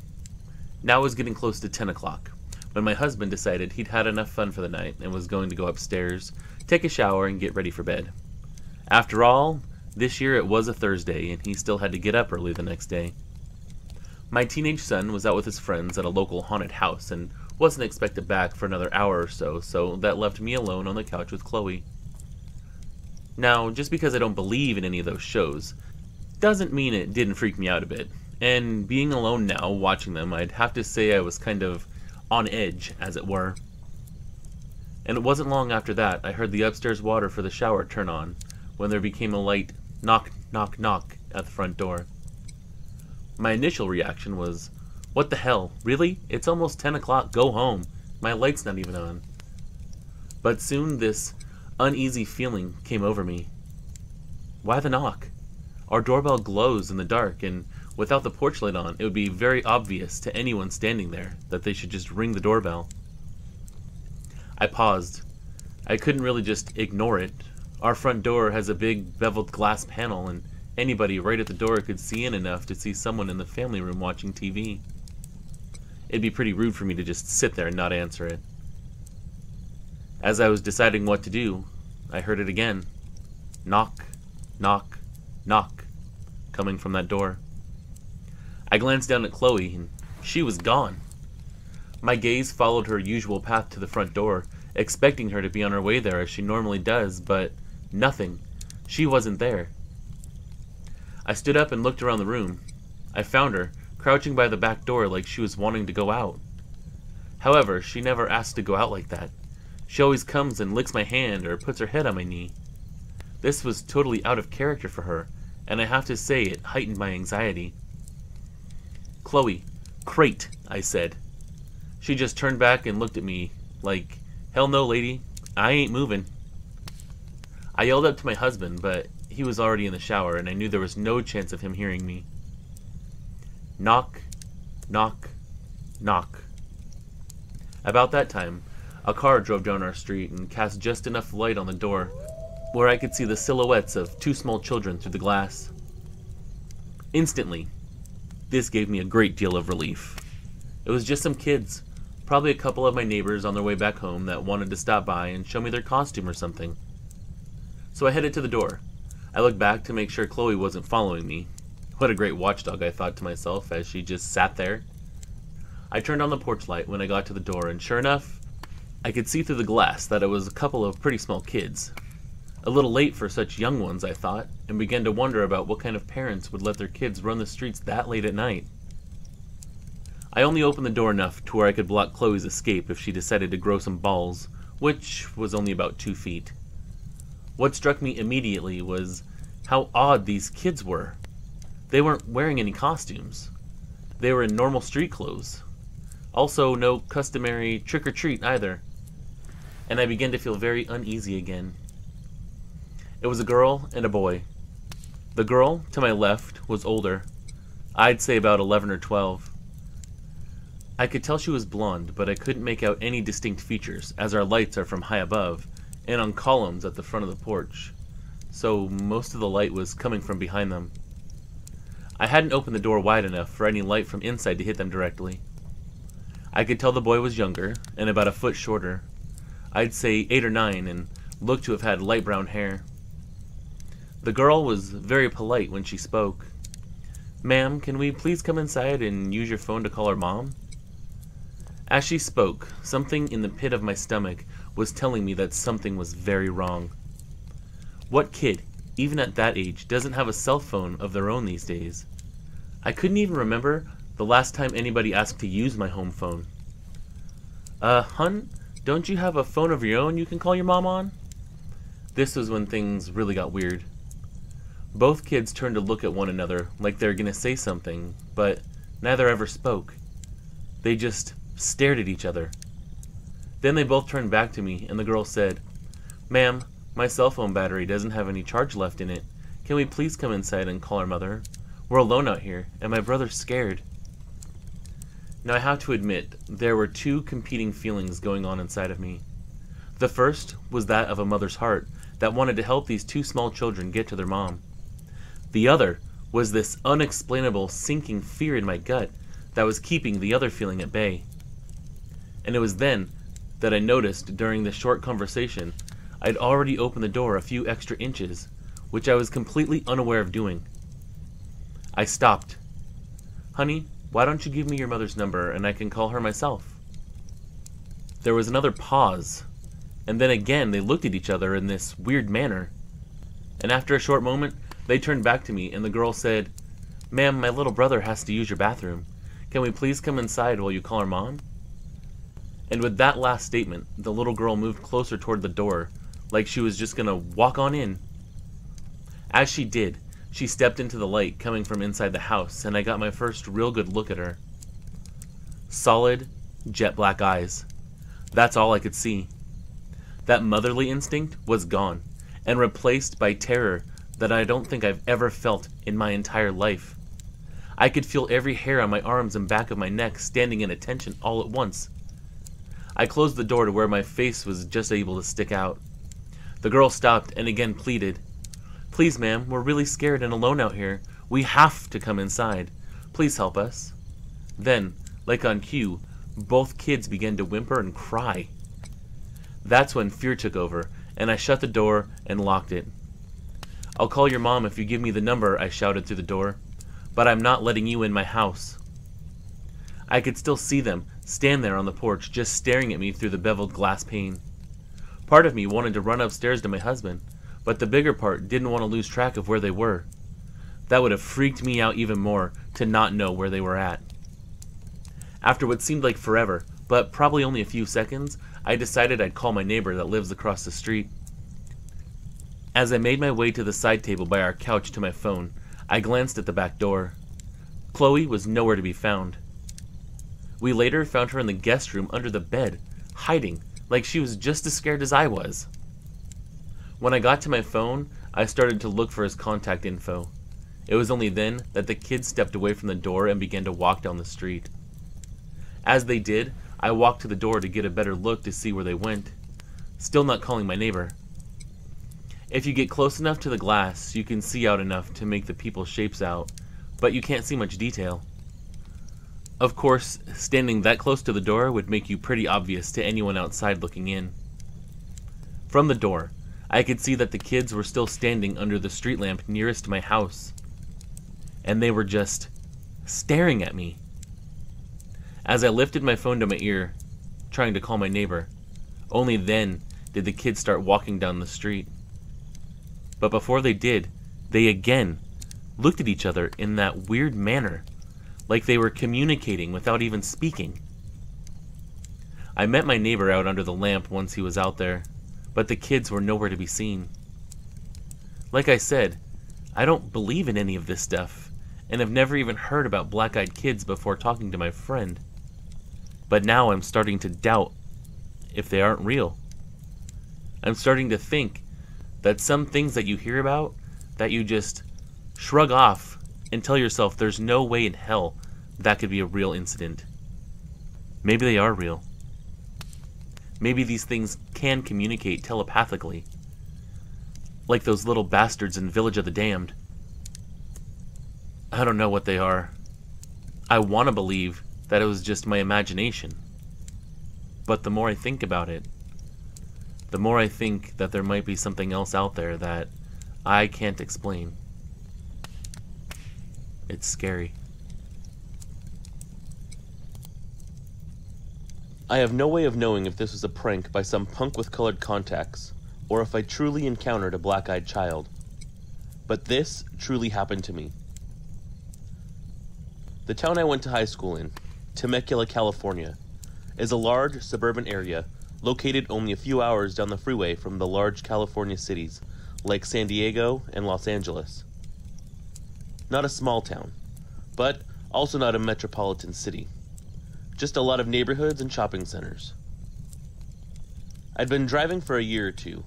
Now it was getting close to 10 o'clock when my husband decided he'd had enough fun for the night and was going to go upstairs, take a shower, and get ready for bed. After all, this year it was a Thursday, and he still had to get up early the next day. My teenage son was out with his friends at a local haunted house and wasn't expected back for another hour or so, so that left me alone on the couch with Chloe. Now, just because I don't believe in any of those shows, doesn't mean it didn't freak me out a bit. And being alone now, watching them, I'd have to say I was kind of on edge, as it were. And it wasn't long after that I heard the upstairs water for the shower turn on, when there became a light knock, knock, knock at the front door. My initial reaction was, What the hell? Really? It's almost 10 o'clock. Go home. My light's not even on. But soon this uneasy feeling came over me. Why the knock? Our doorbell glows in the dark, and without the porch light on, it would be very obvious to anyone standing there that they should just ring the doorbell. I paused. I couldn't really just ignore it. Our front door has a big beveled glass panel, and anybody right at the door could see in enough to see someone in the family room watching TV. It'd be pretty rude for me to just sit there and not answer it. As I was deciding what to do, I heard it again. Knock, knock, knock, coming from that door. I glanced down at Chloe, and she was gone. My gaze followed her usual path to the front door, expecting her to be on her way there as she normally does, but nothing. She wasn't there. I stood up and looked around the room. I found her, crouching by the back door like she was wanting to go out. However, she never asked to go out like that. She always comes and licks my hand or puts her head on my knee. This was totally out of character for her, and I have to say it heightened my anxiety. Chloe, crate, I said. She just turned back and looked at me like, hell no, lady, I ain't moving. I yelled up to my husband, but he was already in the shower, and I knew there was no chance of him hearing me. Knock, knock, knock. About that time, a car drove down our street and cast just enough light on the door where I could see the silhouettes of two small children through the glass. Instantly, this gave me a great deal of relief. It was just some kids, probably a couple of my neighbors on their way back home that wanted to stop by and show me their costume or something. So I headed to the door. I looked back to make sure Chloe wasn't following me. What a great watchdog, I thought to myself as she just sat there. I turned on the porch light when I got to the door, and sure enough, I could see through the glass that it was a couple of pretty small kids. A little late for such young ones, I thought, and began to wonder about what kind of parents would let their kids run the streets that late at night. I only opened the door enough to where I could block Chloe's escape if she decided to grow some balls, which was only about two feet. What struck me immediately was how odd these kids were. They weren't wearing any costumes. They were in normal street clothes. Also, no customary trick or treat either. And I began to feel very uneasy again. It was a girl and a boy. The girl, to my left, was older. I'd say about 11 or 12. I could tell she was blonde, but I couldn't make out any distinct features, as our lights are from high above, and on columns at the front of the porch, so most of the light was coming from behind them. I hadn't opened the door wide enough for any light from inside to hit them directly. I could tell the boy was younger, and about a foot shorter. I'd say eight or nine, and looked to have had light brown hair. The girl was very polite when she spoke. Ma'am, can we please come inside and use your phone to call our mom? As she spoke, something in the pit of my stomach was telling me that something was very wrong. What kid, even at that age, doesn't have a cell phone of their own these days? I couldn't even remember the last time anybody asked to use my home phone. Uh, hun, don't you have a phone of your own you can call your mom on? This was when things really got weird. Both kids turned to look at one another like they were going to say something, but neither ever spoke. They just stared at each other. Then they both turned back to me, and the girl said, Ma'am, my cell phone battery doesn't have any charge left in it. Can we please come inside and call our mother? We're alone out here, and my brother's scared. Now I have to admit, there were two competing feelings going on inside of me. The first was that of a mother's heart that wanted to help these two small children get to their mom. The other was this unexplainable sinking fear in my gut that was keeping the other feeling at bay. And it was then that I noticed during the short conversation I'd already opened the door a few extra inches, which I was completely unaware of doing. I stopped. Honey, why don't you give me your mother's number and I can call her myself? There was another pause, and then again they looked at each other in this weird manner. And after a short moment, they turned back to me and the girl said, Ma'am, my little brother has to use your bathroom. Can we please come inside while you call our mom? And with that last statement, the little girl moved closer toward the door, like she was just gonna walk on in. As she did, she stepped into the light coming from inside the house, and I got my first real good look at her. Solid, jet black eyes. That's all I could see. That motherly instinct was gone and replaced by terror that I don't think I've ever felt in my entire life. I could feel every hair on my arms and back of my neck standing in attention all at once. I closed the door to where my face was just able to stick out. The girl stopped and again pleaded, Please, ma'am, we're really scared and alone out here. We have to come inside. Please help us. Then, like on cue, both kids began to whimper and cry. That's when fear took over, and I shut the door and locked it. I'll call your mom if you give me the number, I shouted through the door. But I'm not letting you in my house. I could still see them, stand there on the porch, just staring at me through the beveled glass pane. Part of me wanted to run upstairs to my husband, but the bigger part didn't want to lose track of where they were. That would have freaked me out even more to not know where they were at. After what seemed like forever, but probably only a few seconds, I decided I'd call my neighbor that lives across the street. As I made my way to the side table by our couch to my phone, I glanced at the back door. Chloe was nowhere to be found. We later found her in the guest room under the bed, hiding, like she was just as scared as I was. When I got to my phone, I started to look for his contact info. It was only then that the kids stepped away from the door and began to walk down the street. As they did, I walked to the door to get a better look to see where they went, still not calling my neighbor. If you get close enough to the glass, you can see out enough to make the people's shapes out, but you can't see much detail. Of course, standing that close to the door would make you pretty obvious to anyone outside looking in. From the door, I could see that the kids were still standing under the street lamp nearest my house. And they were just staring at me. As I lifted my phone to my ear, trying to call my neighbor, only then did the kids start walking down the street. But before they did, they again looked at each other in that weird manner, like they were communicating without even speaking. I met my neighbor out under the lamp once he was out there, but the kids were nowhere to be seen. Like I said, I don't believe in any of this stuff, and have never even heard about black eyed kids before talking to my friend. But now I'm starting to doubt if they aren't real. I'm starting to think that some things that you hear about, that you just shrug off and tell yourself there's no way in hell that could be a real incident. Maybe they are real. Maybe these things can communicate telepathically. Like those little bastards in Village of the Damned. I don't know what they are. I want to believe that it was just my imagination. But the more I think about it, the more I think that there might be something else out there that I can't explain. It's scary. I have no way of knowing if this was a prank by some punk with colored contacts, or if I truly encountered a black eyed child. But this truly happened to me. The town I went to high school in, Temecula, California, is a large suburban area located only a few hours down the freeway from the large California cities like San Diego and Los Angeles. Not a small town, but also not a metropolitan city just a lot of neighborhoods and shopping centers. I'd been driving for a year or two.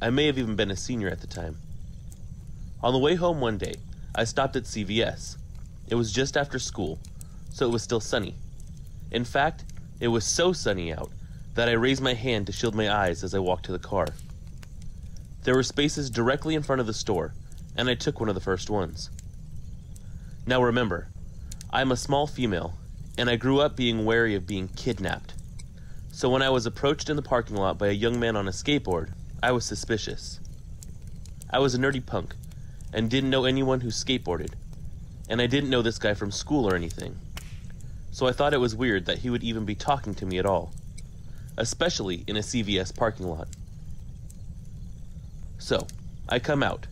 I may have even been a senior at the time. On the way home one day, I stopped at CVS. It was just after school, so it was still sunny. In fact, it was so sunny out that I raised my hand to shield my eyes as I walked to the car. There were spaces directly in front of the store, and I took one of the first ones. Now remember, I'm a small female and I grew up being wary of being kidnapped. So when I was approached in the parking lot by a young man on a skateboard, I was suspicious. I was a nerdy punk and didn't know anyone who skateboarded, and I didn't know this guy from school or anything. So I thought it was weird that he would even be talking to me at all, especially in a CVS parking lot. So, I come out,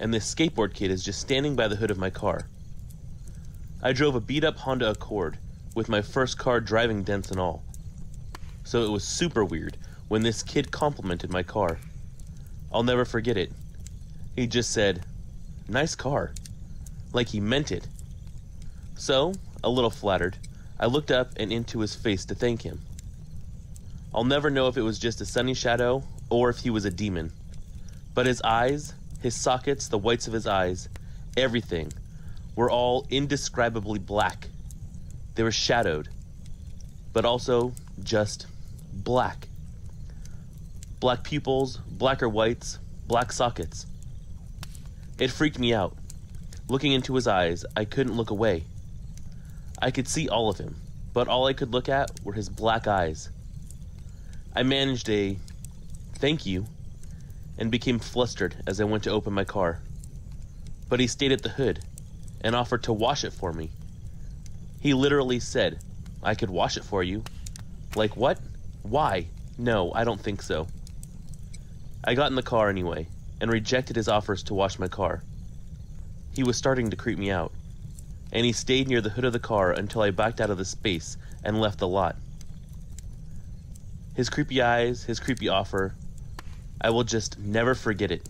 and this skateboard kid is just standing by the hood of my car. I drove a beat up Honda Accord with my first car driving dents and all. So it was super weird when this kid complimented my car. I'll never forget it. He just said, Nice car. Like he meant it. So, a little flattered, I looked up and into his face to thank him. I'll never know if it was just a sunny shadow or if he was a demon. But his eyes, his sockets, the whites of his eyes, everything, were all indescribably black. They were shadowed, but also just black. Black pupils, blacker whites, black sockets. It freaked me out. Looking into his eyes, I couldn't look away. I could see all of him, but all I could look at were his black eyes. I managed a thank you and became flustered as I went to open my car. But he stayed at the hood and offered to wash it for me. He literally said, I could wash it for you. Like, what? Why? No, I don't think so. I got in the car anyway and rejected his offers to wash my car. He was starting to creep me out, and he stayed near the hood of the car until I backed out of the space and left the lot. His creepy eyes, his creepy offer, I will just never forget it.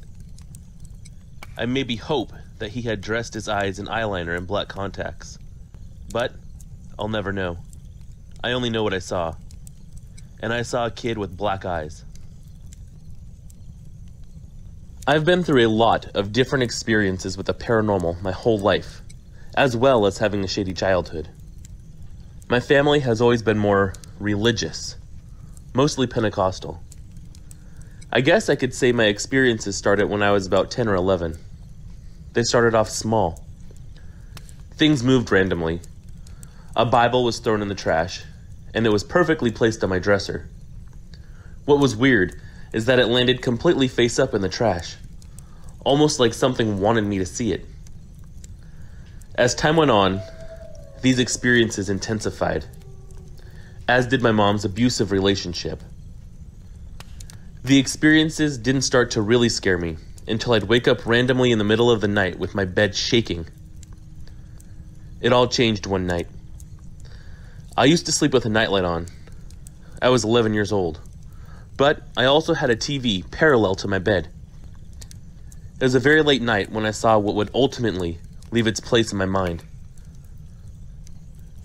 I maybe hope that he had dressed his eyes in eyeliner and black contacts, but I'll never know. I only know what I saw, and I saw a kid with black eyes. I've been through a lot of different experiences with the paranormal my whole life, as well as having a shady childhood. My family has always been more religious, mostly Pentecostal. I guess I could say my experiences started when I was about 10 or 11. They started off small. Things moved randomly. A Bible was thrown in the trash, and it was perfectly placed on my dresser. What was weird is that it landed completely face up in the trash, almost like something wanted me to see it. As time went on, these experiences intensified, as did my mom's abusive relationship. The experiences didn't start to really scare me until I'd wake up randomly in the middle of the night with my bed shaking. It all changed one night. I used to sleep with a nightlight on. I was 11 years old. But I also had a TV parallel to my bed. It was a very late night when I saw what would ultimately leave its place in my mind.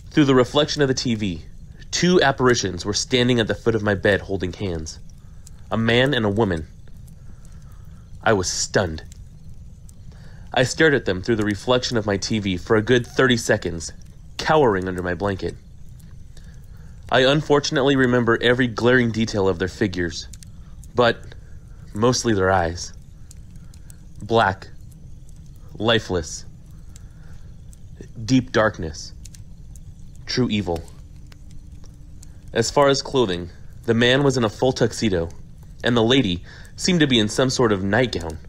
Through the reflection of the TV, two apparitions were standing at the foot of my bed holding hands a man and a woman. I was stunned. I stared at them through the reflection of my TV for a good 30 seconds, cowering under my blanket. I unfortunately remember every glaring detail of their figures, but mostly their eyes. Black, lifeless, deep darkness, true evil. As far as clothing, the man was in a full tuxedo, and the lady seemed to be in some sort of nightgown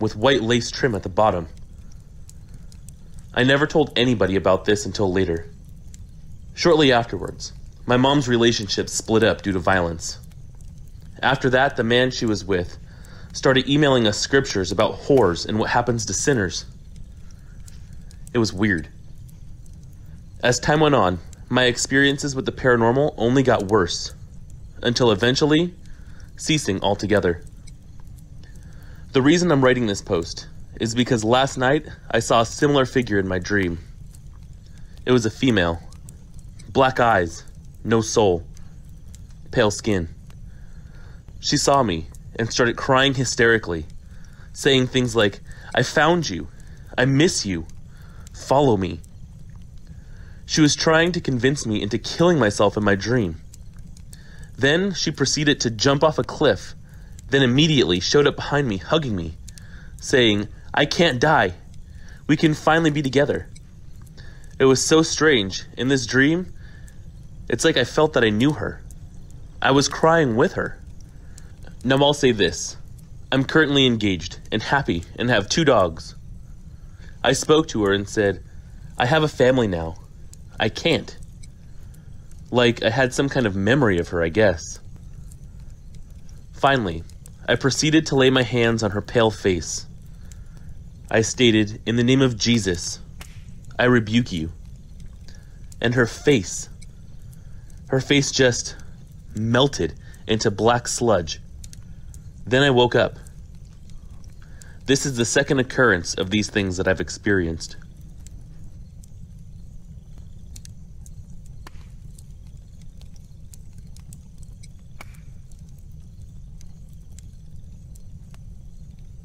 with white lace trim at the bottom. I never told anybody about this until later. Shortly afterwards, my mom's relationship split up due to violence. After that, the man she was with started emailing us scriptures about whores and what happens to sinners. It was weird. As time went on, my experiences with the paranormal only got worse, until eventually ceasing altogether. The reason I'm writing this post is because last night I saw a similar figure in my dream. It was a female, black eyes, no soul, pale skin. She saw me and started crying hysterically, saying things like, I found you. I miss you. Follow me. She was trying to convince me into killing myself in my dream. Then she proceeded to jump off a cliff, then immediately showed up behind me, hugging me, saying, I can't die. We can finally be together. It was so strange. In this dream, it's like I felt that I knew her. I was crying with her. Now I'll say this. I'm currently engaged and happy and have two dogs. I spoke to her and said, I have a family now. I can't. Like I had some kind of memory of her, I guess. Finally, I proceeded to lay my hands on her pale face. I stated, In the name of Jesus, I rebuke you. And her face her face just melted into black sludge. Then I woke up. This is the second occurrence of these things that I've experienced.